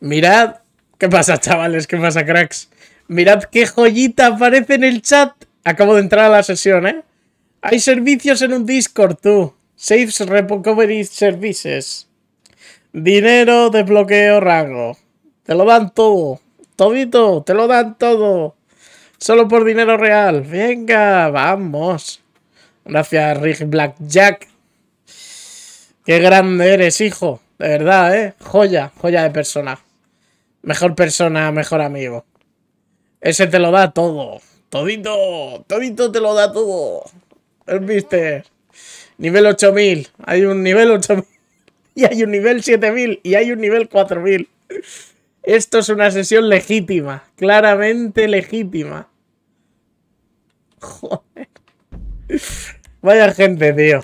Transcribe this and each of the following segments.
Mirad. ¿Qué pasa, chavales? ¿Qué pasa, cracks? Mirad qué joyita aparece en el chat. Acabo de entrar a la sesión, ¿eh? Hay servicios en un Discord, tú. Saves Recovery Services. Dinero, desbloqueo, rango. Te lo dan todo. Todito, te lo dan todo. Solo por dinero real. Venga, vamos. Gracias, Rick Blackjack. Qué grande eres, hijo. De verdad, ¿eh? Joya, joya de persona. Mejor persona, mejor amigo. Ese te lo da todo. Todito, todito te lo da todo. El mister. Nivel 8000. Hay un nivel 8000. Y hay un nivel 7000. Y hay un nivel 4000. Esto es una sesión legítima. Claramente legítima. Joder. Vaya gente, tío.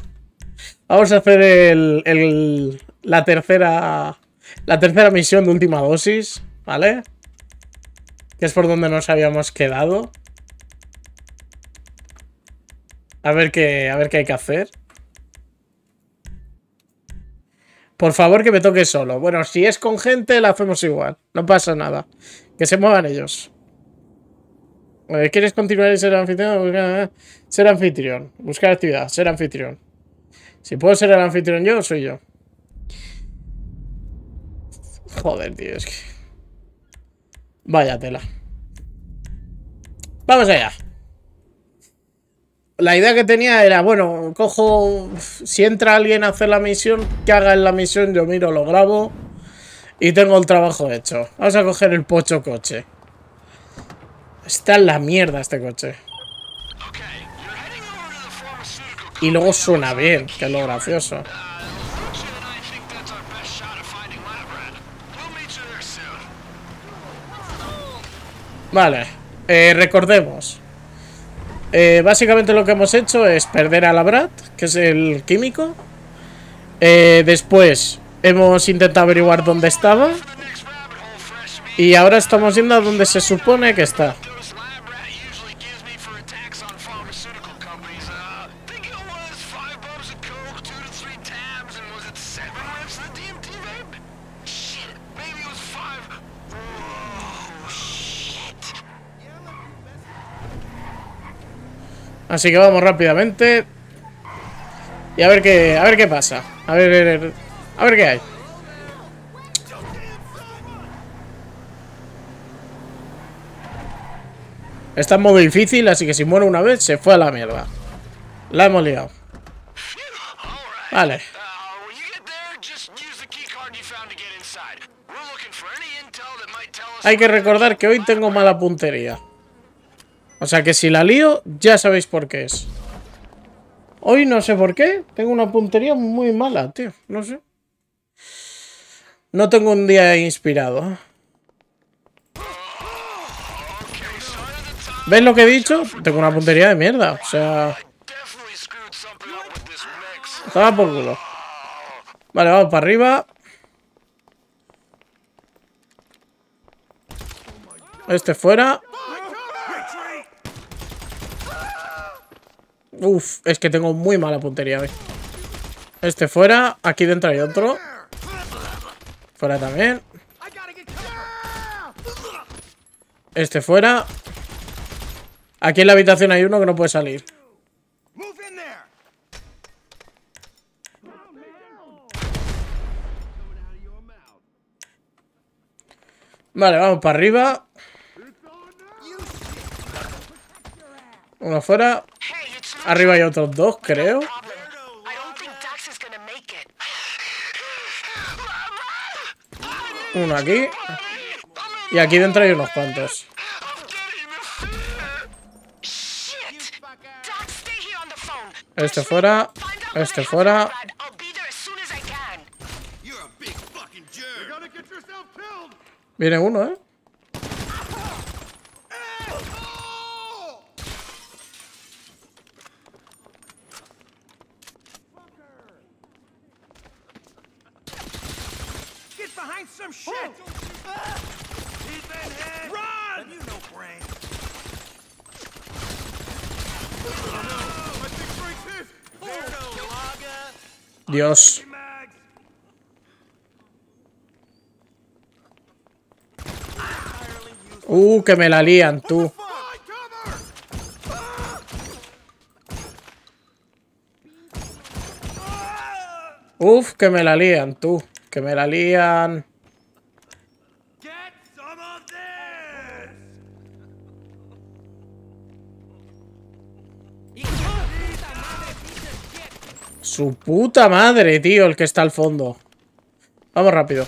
Vamos a hacer el, la tercera la tercera misión de última dosis, ¿vale? Que es por donde nos habíamos quedado. A ver qué, a ver qué hay que hacer. Por favor, que me toque solo. Bueno, si es con gente, la hacemos igual. No pasa nada. Que se muevan ellos. ¿Quieres continuar y ser anfitrión? Ser anfitrión. Buscar actividad. Ser anfitrión. Si puedo ser el anfitrión yo, soy yo. Joder, tío, es que... Vaya tela. Vamos allá. La idea que tenía era, bueno, cojo... Si entra alguien a hacer la misión, que haga en la misión, yo miro, lo grabo. Y tengo el trabajo hecho. Vamos a coger el pocho coche. Está en la mierda este coche. Y luego suena bien, que es lo gracioso. Vale, eh, recordemos. Eh, básicamente lo que hemos hecho es perder a la Brad, que es el químico. Eh, después hemos intentado averiguar dónde estaba. Y ahora estamos yendo a donde se supone que está. Así que vamos rápidamente. Y a ver qué, a ver qué pasa. A ver, a ver qué hay. Está en modo difícil, así que si muere una vez, se fue a la mierda. La hemos liado. Vale. Hay que recordar que hoy tengo mala puntería. O sea que si la lío, ya sabéis por qué es. Hoy no sé por qué. Tengo una puntería muy mala, tío. No sé. No tengo un día inspirado. ¿Ves lo que he dicho? Tengo una puntería de mierda. O sea... Estaba por culo. Vale, vamos para arriba. Este fuera. Uf, es que tengo muy mala puntería hoy. Este fuera. Aquí dentro hay otro. Fuera también. Este fuera. Aquí en la habitación hay uno que no puede salir. Vale, vamos para arriba. Uno fuera. Arriba hay otros dos, creo. Uno aquí. Y aquí dentro hay unos cuantos. Este fuera. Este fuera. Viene uno, ¿eh? Dios. Uh, que me la lían, tú. Uf, que me la lían, tú. Que me la lían. Su puta madre, tío, el que está al fondo. Vamos rápido.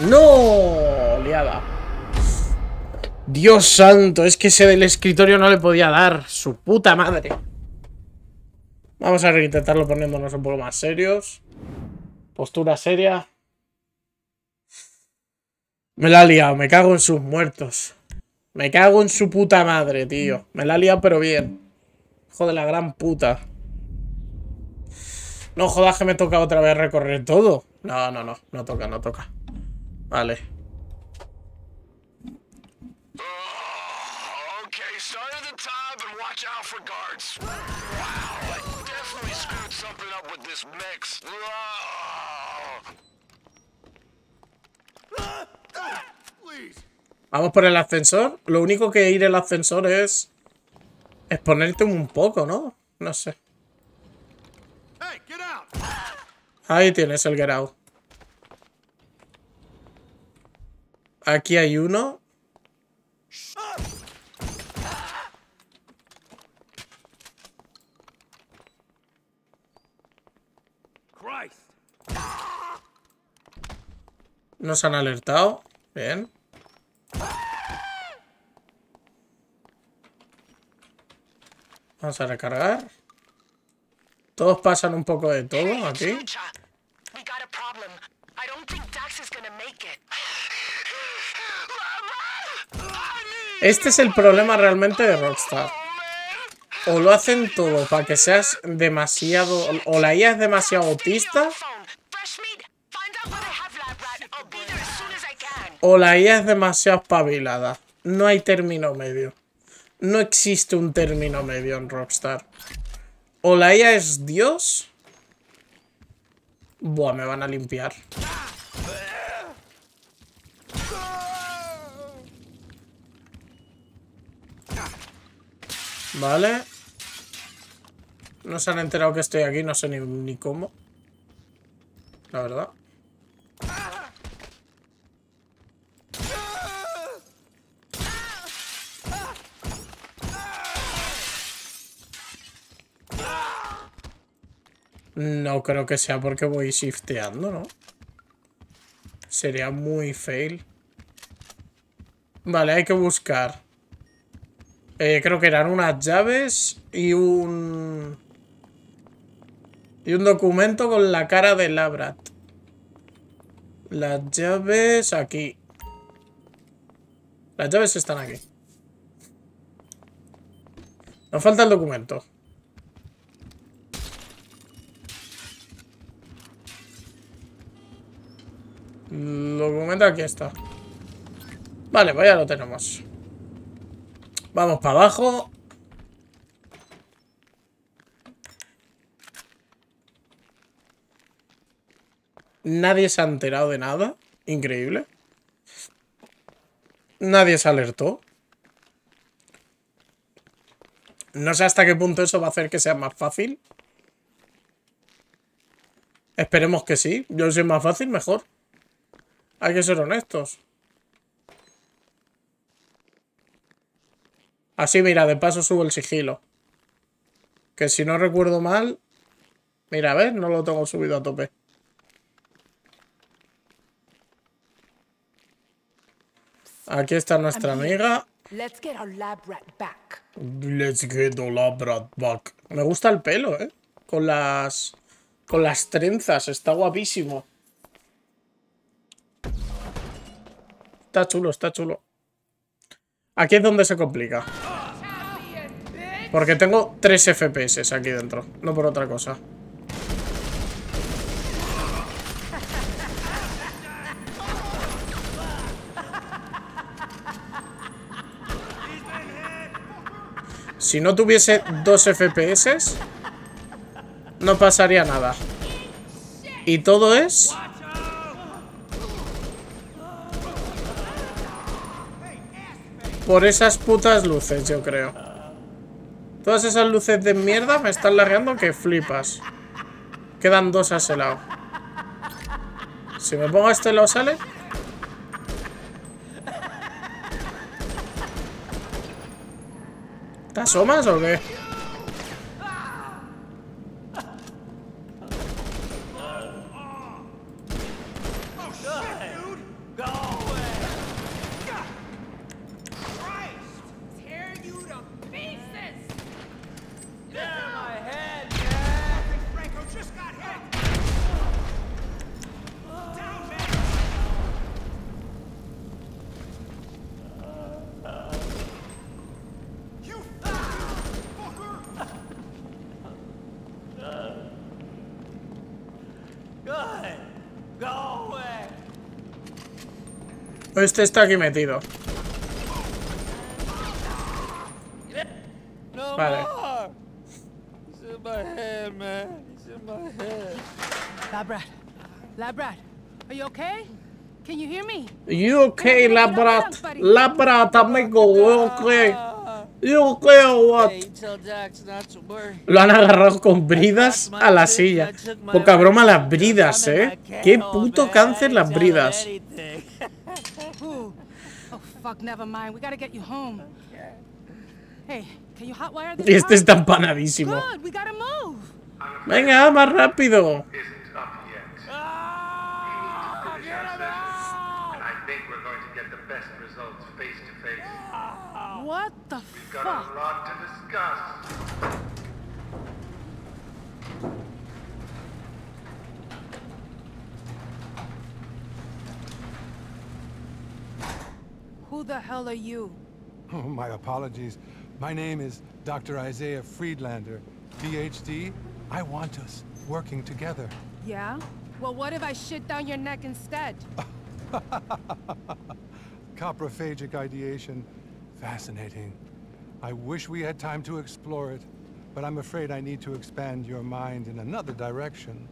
¡No! Liada. Dios santo, es que ese del escritorio no le podía dar. Su puta madre. Vamos a intentarlo poniéndonos un poco más serios. Postura seria. Me la ha liado, me cago en sus muertos. Me cago en su puta madre, tío. Me la ha liado pero bien. Joder, la gran puta. No jodas que me toca otra vez recorrer todo. No, no, no. No toca, no toca. Vale. Vamos por el ascensor. Lo único que ir el ascensor es... Exponerte un poco, ¿no? No sé. Ahí tienes el get out. Aquí hay uno. Nos han alertado. Bien. Vamos a recargar. Todos pasan un poco de todo aquí. Este es el problema realmente de Rockstar. O lo hacen todo para que seas demasiado... O la IA es demasiado autista. O la IA es demasiado espabilada. No hay término medio. No existe un término medio en Rockstar. O la IA es Dios. Buah, me van a limpiar. Vale. No se han enterado que estoy aquí, no sé ni cómo. La verdad. No creo que sea porque voy shifteando, ¿no? Sería muy fail. Vale, hay que buscar. Eh, creo que eran unas llaves y un... Y un documento con la cara de Labrat. Las llaves aquí. Las llaves están aquí. Nos falta el documento. El documento aquí está. Vale, pues ya lo tenemos. Vamos para abajo. Nadie se ha enterado de nada. Increíble. Nadie se alertó. No sé hasta qué punto eso va a hacer que sea más fácil. Esperemos que sí. Yo si es más fácil, mejor. Hay que ser honestos. Así, mira, de paso subo el sigilo. Que si no recuerdo mal... Mira, a ver, no lo tengo subido a tope. Aquí está nuestra amiga. Let's get our lab rat back. Let's get our lab rat back. Me gusta el pelo, ¿eh? Con las... Con las trenzas. Está guapísimo. Está chulo, está chulo. Aquí es donde se complica. Porque tengo 3 FPS aquí dentro, no por otra cosa. Si no tuviese 2 FPS, no pasaría nada. Y todo es... Por esas putas luces, yo creo. Todas esas luces de mierda me están largando que flipas. Quedan dos a ese lado. Si me pongo a este lado, ¿sale? ¿Te asomas o qué? Este está aquí metido. Vale. Labrat. Labrat. Are you okay? Can you hear me? You okay, Labrat? Labrat, amigo, okay. You okay or what? Lo han agarrado con bridas a la silla. Poca broma las bridas, eh. Qué puto cáncer las bridas. Ooh. Oh, fuck, never mind. We gotta get you home. Hey, can you hotwire this Y este car? está empanadísimo. Good, we gotta move. Venga, más rápido. isn't up yet. We need to finish our session, and I think we're going to get the best results face to face. What the We've got fuck? a lot to discuss. Who the hell are you? Oh, my apologies. My name is Dr. Isaiah Friedlander, PhD. I want us working together. Yeah? Well, what if I shit down your neck instead? Coprophagic ideation. Fascinating. I wish we had time to explore it, but I'm afraid I need to expand your mind in another direction.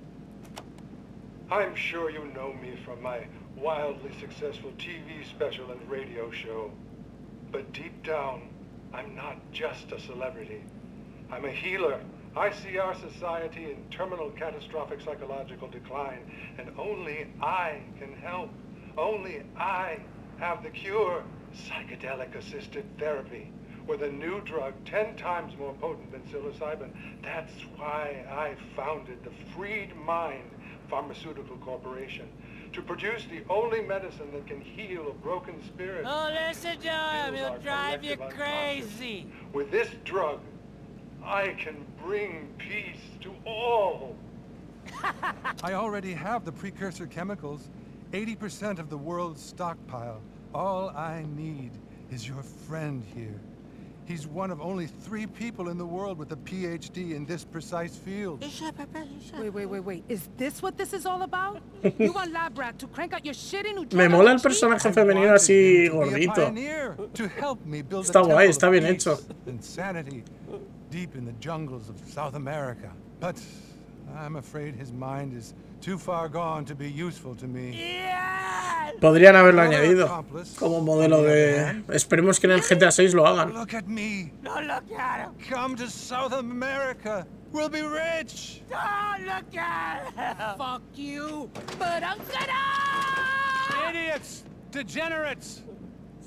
I'm sure you know me from my wildly successful TV special and radio show. But deep down, I'm not just a celebrity. I'm a healer. I see our society in terminal catastrophic psychological decline, and only I can help. Only I have the cure. Psychedelic-assisted therapy with a new drug 10 times more potent than psilocybin. That's why I founded the Freed Mind Pharmaceutical Corporation to produce the only medicine that can heal a broken spirit. Oh, listen to him. He'll drive you crazy. With this drug, I can bring peace to all. I already have the precursor chemicals, 80% of the world's stockpile. All I need is your friend here. He's one of only three people in the world with a PhD in this precise field. Wait, wait, wait, wait. Is this what this is all about? you want Labrat to crank out your shit in Me mola el personaje femenino así him to be a gordito. pioneer, to help me build Está guay, está bien hecho. and sanity deep in the jungles of South America. But I'm afraid his mind is too far gone to be useful to me. Yeah! Podrían haberlo Another añadido accomplice, como on modelo the other de... Esperemos que en el GTA 6 lo hagan. Look at me. Look at him. Come to South America. We'll be rich. Don't look at him. Fuck you. But I'm gonna... Idiots. Degenerates.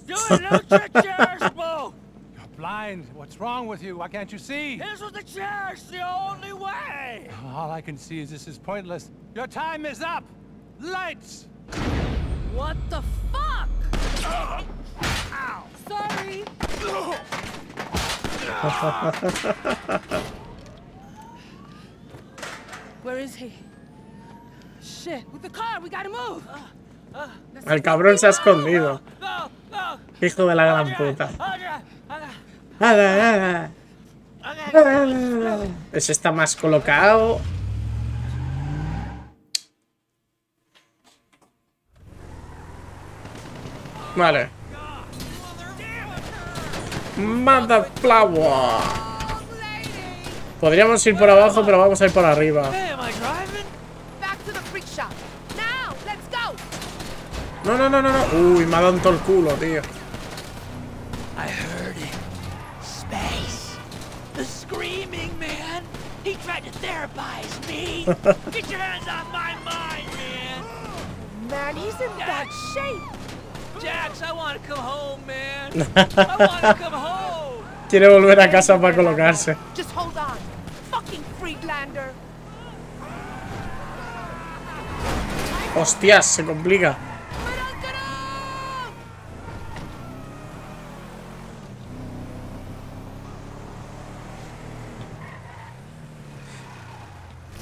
Do a literature smoke. You're blind. What's wrong with you? Why can't you see? This was the chair's the only way. All I can see is this is pointless. Your time is up. Lights. What the fuck? Sorry. Where is he? Shit, with the car, we gotta move. El cabrón se ha escondido. Hijo de la gran puta. Ese está más colocado. Vale. Motherflower. Podríamos ir por abajo, pero vamos a ir por arriba. Hey, am I driving? Back to the freaking shop. Now, let's go. No, no, no, no, no. Uy, me ha dado todo el culo, tío. I heard it. Space. The screaming man. He tried to therapize me. Get your hands off my mind, man. Man, he's in bad shape. Jax, I want to come home, man. I want to come home. Quiere volver a casa para colocarse. Just hold on. Fucking Friedlander. Hostias, se complica.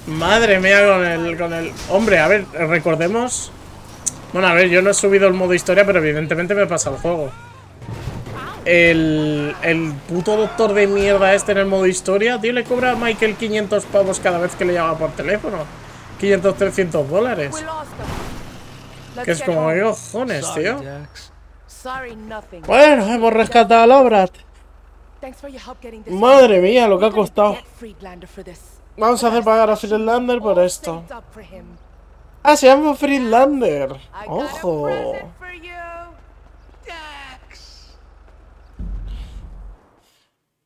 Madre mía con el, con el... Hombre, a ver, recordemos... Bueno, a ver, yo no he subido el modo historia, pero evidentemente me pasa el juego. El, el puto doctor de mierda este en el modo historia, tío, le cobra a Michael 500 pavos cada vez que le llama por teléfono. 500, 300 dólares. Que es como. ¿qué cojones, tío? Jax. Sorry, nothing. Bueno, hemos rescatado a this. Madre mía, lo que ha costado. Vamos a hacer pagar a Friedlander por esto. Ah, se llama a Ojo.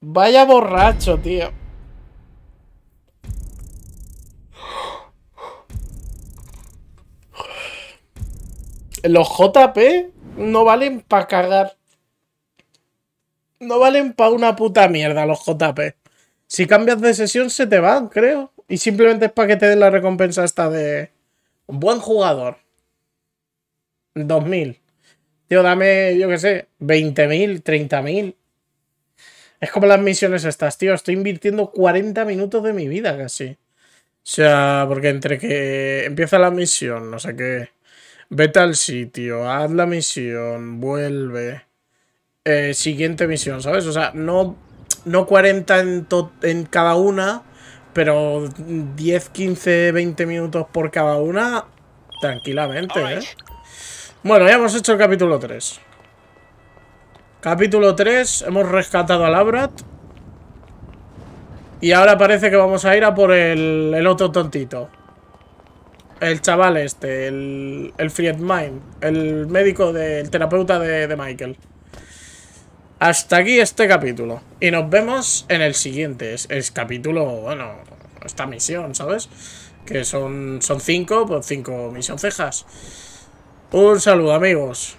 Vaya borracho, tío. Los JP no valen para cagar. No valen para una puta mierda los JP. Si cambias de sesión se te van, creo. Y simplemente es para que te den la recompensa esta de... Buen jugador. 2000. Tío, dame, yo qué sé, 20.000, 30.000. Es como las misiones estas, tío. Estoy invirtiendo 40 minutos de mi vida casi. O sea, porque entre que empieza la misión, no sé qué. Vete al sitio, haz la misión, vuelve. eh, siguiente misión, ¿sabes? O sea, no, no 40 en, en cada una, pero 10, 15, 20 minutos por cada una, tranquilamente, ¿eh? Bueno, ya hemos hecho el capítulo 3. Capítulo 3, hemos rescatado a Labrat. Y ahora parece que vamos a ir a por el, el otro tontito. El chaval este, el, el Friedman, el médico, de, el terapeuta de, de Michael. Hasta aquí este capítulo. Y nos vemos en el siguiente. Es, capítulo, bueno, esta misión, ¿sabes? Que son, son cinco, pues cinco misión cejas. Un saludo, amigos.